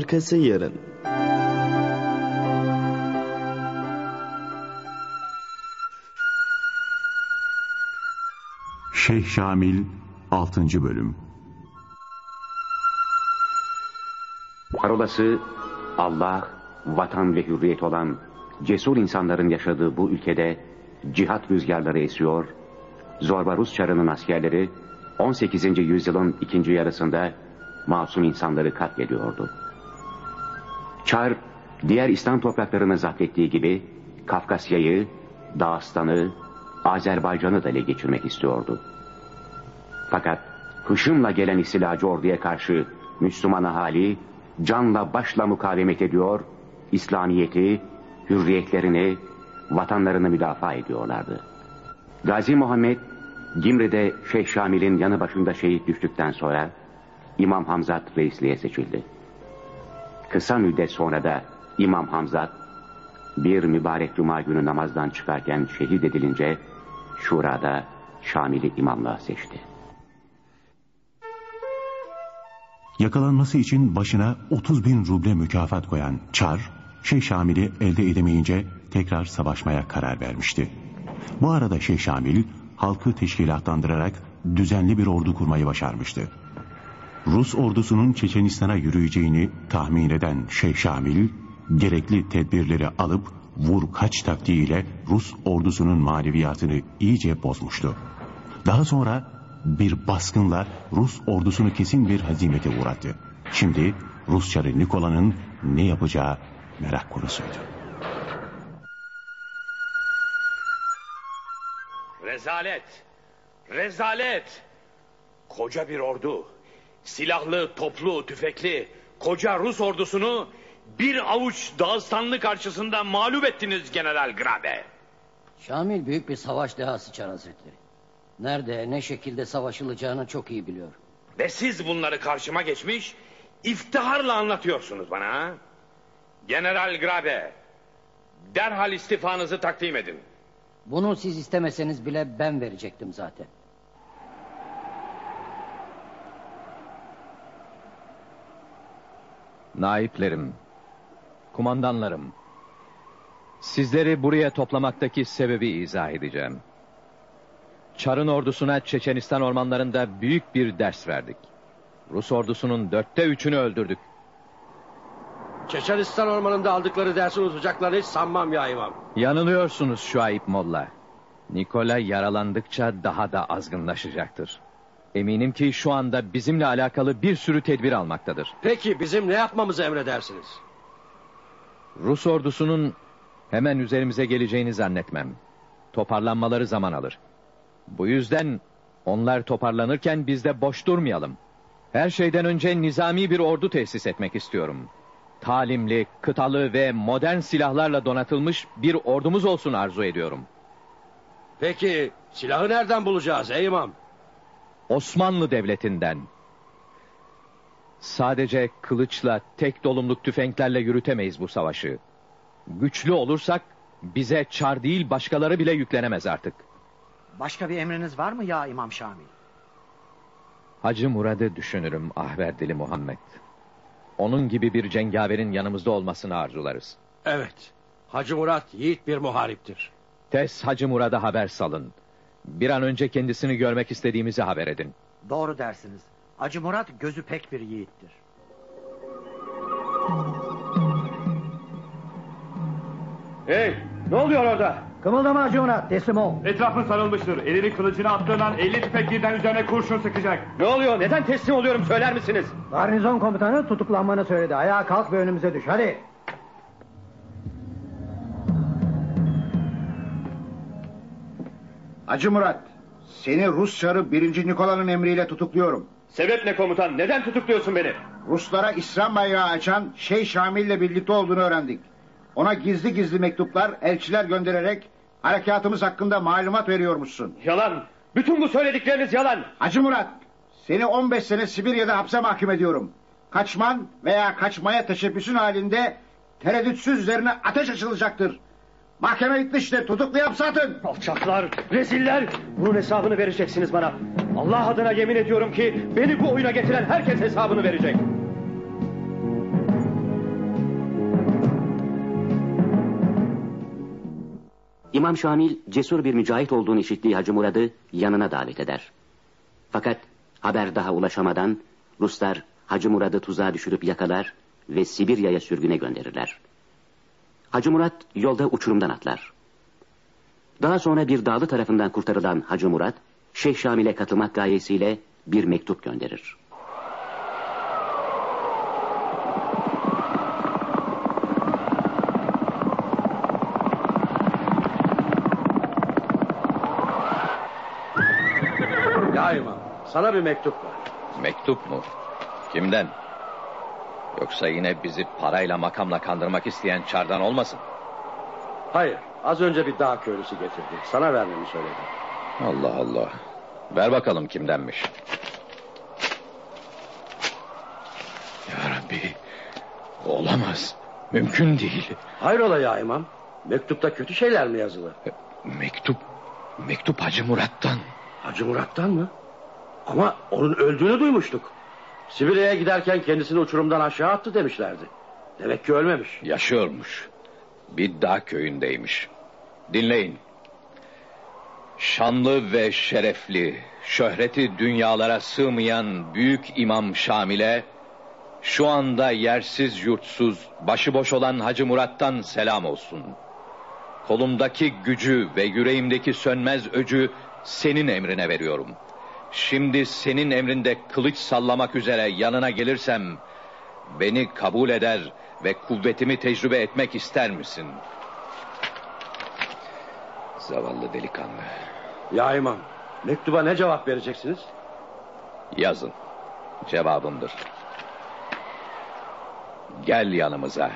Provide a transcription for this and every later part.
Arkası yarın. Şeyh Şamil 6. Bölüm Parolası Allah, vatan ve hürriyet olan cesur insanların yaşadığı bu ülkede cihat rüzgarları esiyor, zorba Rus çarının askerleri 18. yüzyılın ikinci yarısında masum insanları katlediyordu. Çar, diğer İslam topraklarını zapt gibi Kafkasya'yı, Dağıstan'ı, Azerbaycan'ı da ele geçirmek istiyordu. Fakat hışımla gelen istilacı orduya karşı Müslüman ahali canla başla mukavemet ediyor, İslamiyeti, hürriyetlerini, vatanlarını müdafaa ediyorlardı. Gazi Muhammed, Gimri'de Şeyh Şamil'in yanı başında şehit düştükten sonra İmam Hamzat reisliğe seçildi. Kısa müddet sonra da İmam Hamzat bir mübarek cuma günü namazdan çıkarken şehit edilince Şura'da Şamil'i imamlığa seçti. Yakalanması için başına 30 bin ruble mükafat koyan Çar, Şeyh Şamil'i elde edemeyince tekrar savaşmaya karar vermişti. Bu arada Şeyh Şamil, halkı teşkilatlandırarak düzenli bir ordu kurmayı başarmıştı. Rus ordusunun Çeçenistan'a yürüyeceğini tahmin eden Şeyh Şamil, gerekli tedbirleri alıp vur kaç taktiğiyle Rus ordusunun maneviyatını iyice bozmuştu. Daha sonra bir baskınla Rus ordusunu kesin bir hazimete uğrattı. Şimdi Rus çarı Nikola'nın ne yapacağı merak konusuydu. Rezalet! Rezalet! Koca bir ordu, silahlı, toplu, tüfekli, koca Rus ordusunu bir avuç Dağıstanlı karşısında mağlup ettiniz General Grabe. Şamil büyük bir savaş dehası Çar Hazretleri. Nerede, ne şekilde savaşılacağını çok iyi biliyor. Ve siz bunları karşıma geçmiş, iftiharla anlatıyorsunuz bana. ha? General Grabe, derhal istifanızı takdim edin. Bunu siz istemeseniz bile ben verecektim zaten. Naiplerim, kumandanlarım, sizleri buraya toplamaktaki sebebi izah edeceğim. Çar'ın ordusuna Çeçenistan ormanlarında büyük bir ders verdik. Rus ordusunun dörtte üçünü öldürdük. Çeçenistan ormanında aldıkları dersi unutacaklarını hiç sanmam ya imam. Yanılıyorsunuz Şuayb Molla. Nikola yaralandıkça daha da azgınlaşacaktır. Eminim ki şu anda bizimle alakalı bir sürü tedbir almaktadır. Peki bizim ne yapmamızı emredersiniz? Rus ordusunun hemen üzerimize geleceğini zannetmem. Toparlanmaları zaman alır. Bu yüzden onlar toparlanırken biz de boş durmayalım. Her şeyden önce nizami bir ordu tesis etmek istiyorum. Talimli, kıtalı ve modern silahlarla donatılmış bir ordumuz olsun arzu ediyorum. Peki silahı nereden bulacağız ey imam? Osmanlı Devleti'nden. Sadece kılıçla, tek dolumluk tüfeklerle yürütemeyiz bu savaşı. Güçlü olursak bize çar değil başkaları bile yüklenemez artık. Başka bir emriniz var mı ya İmam Şamil? Hacı Murad'ı düşünürüm Ahverdili Muhammed. Onun gibi bir cengaverin yanımızda olmasını arzularız. Evet. Hacı Murat yiğit bir muhariptir. Tez Hacı Murad'a haber salın. Bir an önce kendisini görmek istediğimizi haber edin. Doğru dersiniz. Acı Murat gözü pek bir yiğittir. Hey, ne oluyor orada? Kımıldama Acı Murat teslim ol. Etrafın sarılmıştır. Elini kılıcına attığın an 50 tüfek birden üzerine kurşun sıkacak. Ne oluyor? Neden teslim oluyorum söyler misiniz? Garnizon komutanı tutuklanmanı söyledi. Ayağa kalk ve önümüze düş hadi. Hacı Murat, seni Rus çarı 1. Nikola'nın emriyle tutukluyorum. Sebep ne komutan? Neden tutukluyorsun beni? Ruslara İslam bayrağı açan Şeyh Şamil ile birlikte olduğunu öğrendik. Ona gizli gizli mektuplar, elçiler göndererek harekatımız hakkında malumat veriyormuşsun. Yalan. Bütün bu söyledikleriniz yalan. Hacı Murat, seni 15 sene Sibirya'da hapse mahkum ediyorum. Kaçman veya kaçmaya teşebbüsün halinde tereddütsüz üzerine ateş açılacaktır. Mahkeme gitti işte tutuklayıp satın. Alçaklar, reziller bunun hesabını vereceksiniz bana. Allah adına yemin ediyorum ki beni bu oyuna getiren herkes hesabını verecek. İmam Şamil cesur bir mücahit olduğunu işittiği Hacı Murad'ı yanına davet eder. Fakat haber daha ulaşamadan Ruslar Hacı Murad'ı tuzağa düşürüp yakalar ve Sibirya'ya sürgüne gönderirler. Hacı Murat yolda uçurumdan atlar. Daha sonra bir dağlı tarafından kurtarılan Hacı Murat, Şeyh Şamil'e katılmak gayesiyle bir mektup gönderir. Ya imam, sana bir mektup var. Mektup mu? Kimden? Yoksa yine bizi parayla makamla kandırmak isteyen çardan olmasın? Hayır, az önce bir dağ köylüsü getirdi. Sana vermemi söyledi. Allah Allah. Ver bakalım kimdenmiş. Ya Rabbi. Olamaz. Mümkün değil. Hayrola ya imam? Mektupta kötü şeyler mi yazılı? Mektup. Mektup Hacı Murat'tan. Hacı Murat'tan mı? Ama onun öldüğünü duymuştuk. Sibirya'ya giderken kendisini uçurumdan aşağı attı demişlerdi. Demek ki ölmemiş. Yaşıyormuş. Bir dağ köyündeymiş. Dinleyin. Şanlı ve şerefli, şöhreti dünyalara sığmayan büyük İmam Şamil'e şu anda yersiz yurtsuz, başıboş olan Hacı Murat'tan selam olsun. Kolumdaki gücü ve yüreğimdeki sönmez öcü senin emrine veriyorum. Şimdi senin emrinde kılıç sallamak üzere yanına gelirsem beni kabul eder ve kuvvetimi tecrübe etmek ister misin? Zavallı delikanlı. Ya imam, mektuba ne cevap vereceksiniz? Yazın. Cevabımdır. Gel yanımıza.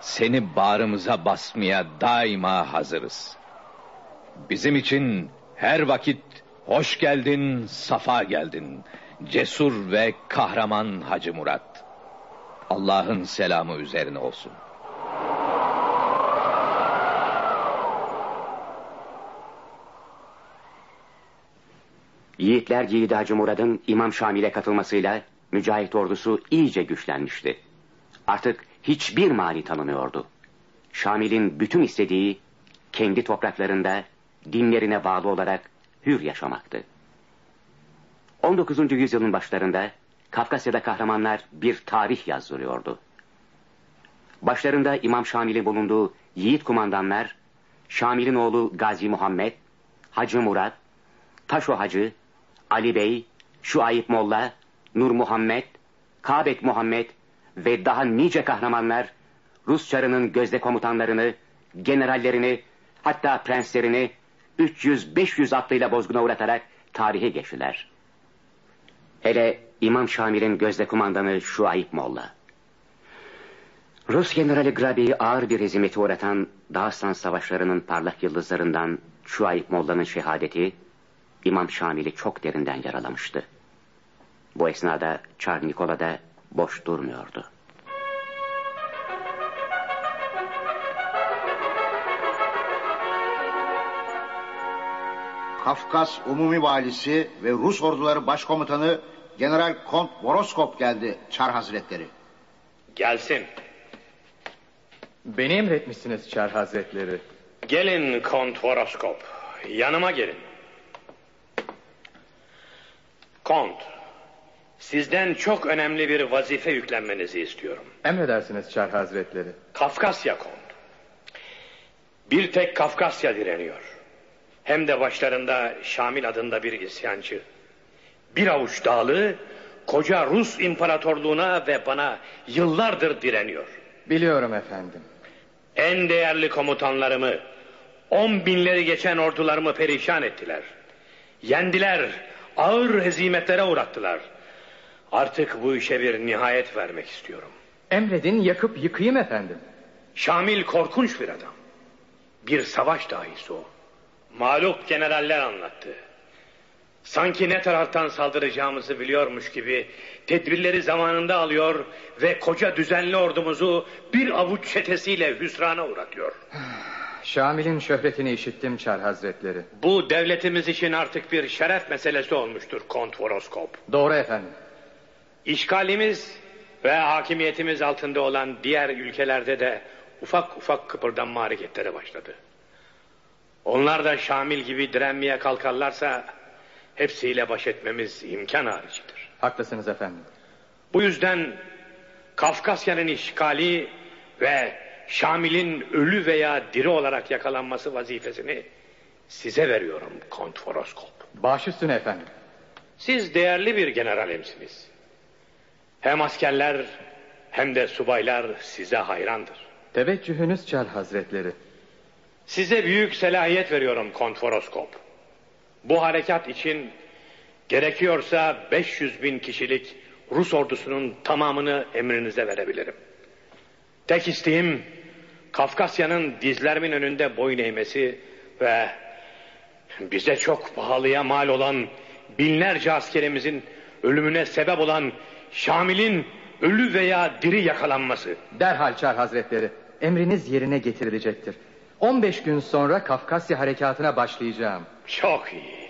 Seni bağrımıza basmaya daima hazırız. Bizim için her vakit hoş geldin, safa geldin. Cesur ve kahraman Hacı Murat. Allah'ın selamı üzerine olsun. Yiğitler Yiğidi Hacı Murad'ın İmam Şamil'e katılmasıyla mücahit ordusu iyice güçlenmişti. Artık hiçbir mani tanımıyordu. Şamil'in bütün istediği kendi topraklarında dinlerine bağlı olarak hür yaşamaktı. 19. yüzyılın başlarında Kafkasya'da kahramanlar bir tarih yazdırıyordu. Başlarında İmam Şamil'in bulunduğu yiğit kumandanlar, Şamil'in oğlu Gazi Muhammed, Hacı Murat, Taşo Hacı, Ali Bey, Şuayb Molla, Nur Muhammed, Kabet Muhammed ve daha nice kahramanlar Rus çarının gözde komutanlarını, generallerini, hatta prenslerini 300-500 atlıyla bozguna uğratarak tarihe geçtiler. Hele İmam Şamil'in gözde kumandanı Şuayb Molla. Rus generali Grabi'yi ağır bir hezimeti uğratan Dağıstan savaşlarının parlak yıldızlarından Şuayb Molla'nın şehadeti İmam Şamil'i çok derinden yaralamıştı. Bu esnada Çar Nikola da boş durmuyordu. Kafkas Umumi Valisi ve Rus orduları başkomutanı General Kont Voroskop geldi Çar Hazretleri. Gelsin. Beni emretmişsiniz Çar Hazretleri. Gelin Kont Voroskop. Yanıma gelin. Kont, sizden çok önemli bir vazife yüklenmenizi istiyorum. Emredersiniz Çar Hazretleri. Kafkasya Kont. Bir tek Kafkasya direniyor. Hem de başlarında Şamil adında bir isyancı. Bir avuç dağlı, koca Rus İmparatorluğuna ve bana yıllardır direniyor. Biliyorum efendim. En değerli komutanlarımı, on binleri geçen ordularımı perişan ettiler. Yendiler, ağır hezimetlere uğrattılar. Artık bu işe bir nihayet vermek istiyorum. Emredin yakıp yıkayım efendim. Şamil korkunç bir adam. Bir savaş dahisi o. Mağlup generaller anlattı. Sanki ne taraftan saldıracağımızı biliyormuş gibi tedbirleri zamanında alıyor ve koca düzenli ordumuzu bir avuç çetesiyle hüsrana uğratıyor. Şamil'in şöhretini işittim Çar Hazretleri. Bu devletimiz için artık bir şeref meselesi olmuştur Kont Voroskop. Doğru efendim. İşgalimiz ve hakimiyetimiz altında olan diğer ülkelerde de ufak ufak kıpırdanma hareketleri başladı. Onlar da Şamil gibi direnmeye kalkarlarsa hepsiyle baş etmemiz imkan haricidir. Haklısınız efendim. Bu yüzden Kafkasya'nın işgali ve Şamil'in ölü veya diri olarak yakalanması vazifesini size veriyorum Kont Foroskop. Baş üstüne efendim. Siz değerli bir generalimsiniz. Hem askerler hem de subaylar size hayrandır. Teveccühünüz Çar Hazretleri. Size büyük selahiyet veriyorum Kont Foroskop. Bu harekat için gerekiyorsa 500 bin kişilik Rus ordusunun tamamını emrinize verebilirim. Tek isteğim Kafkasya'nın dizlerimin önünde boyun eğmesi ve bize çok pahalıya mal olan binlerce askerimizin ölümüne sebep olan Şamil'in ölü veya diri yakalanması. Derhal Çar Hazretleri. Emriniz yerine getirilecektir. 15 gün sonra Kafkasya harekatına başlayacağım. Çok iyi.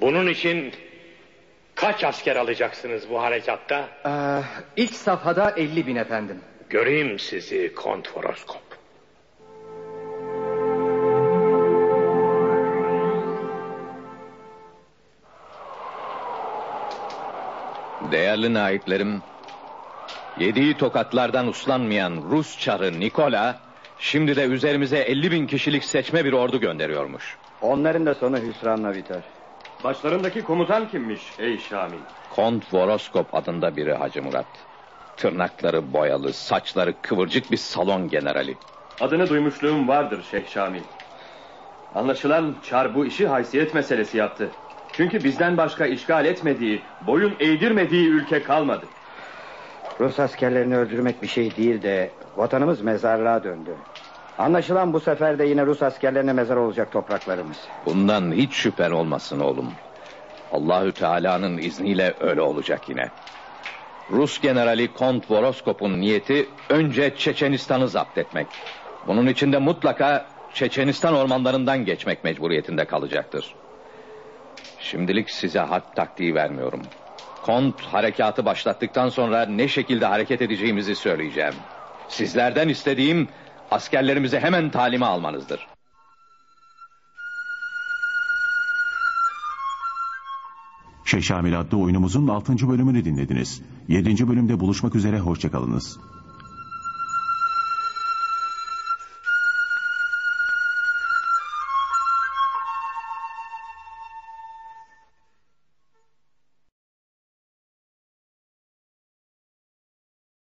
Bunun için kaç asker alacaksınız bu harekatta? Ee, ilk safhada 50 bin efendim. Göreyim sizi Kont Foroskop. Değerli naiplerim, yediği tokatlardan uslanmayan Rus çarı Nikola, şimdi de üzerimize 50 bin kişilik seçme bir ordu gönderiyormuş. Onların da sonu hüsranla biter. Başlarındaki komutan kimmiş ey Şamil? Kont Voroskop adında biri Hacı Murat. Tırnakları boyalı, saçları kıvırcık bir salon generali. Adını duymuşluğum vardır Şeyh Şamil. Anlaşılan Çar bu işi haysiyet meselesi yaptı. Çünkü bizden başka işgal etmediği, boyun eğdirmediği ülke kalmadı. Rus askerlerini öldürmek bir şey değil de vatanımız mezarlığa döndü. Anlaşılan bu sefer de yine Rus askerlerine mezar olacak topraklarımız. Bundan hiç şüphen olmasın oğlum. Allahü Teala'nın izniyle öyle olacak yine. Rus generali Kont Voroskop'un niyeti önce Çeçenistan'ı zapt etmek. Bunun için de mutlaka Çeçenistan ormanlarından geçmek mecburiyetinde kalacaktır. Şimdilik size harp taktiği vermiyorum. Kont harekatı başlattıktan sonra ne şekilde hareket edeceğimizi söyleyeceğim. Sizlerden istediğim askerlerimizi hemen talime almanızdır. Şeyh Şamil adlı oyunumuzun 6. bölümünü dinlediniz. 7. bölümde buluşmak üzere hoşçakalınız.